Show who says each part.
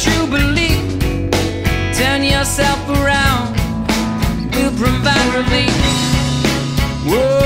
Speaker 1: jubilee. Turn yourself around, we'll provide relief. Whoa.